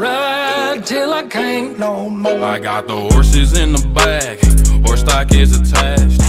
Ride till I can't no more. I got the horses in the back, horse stock is attached.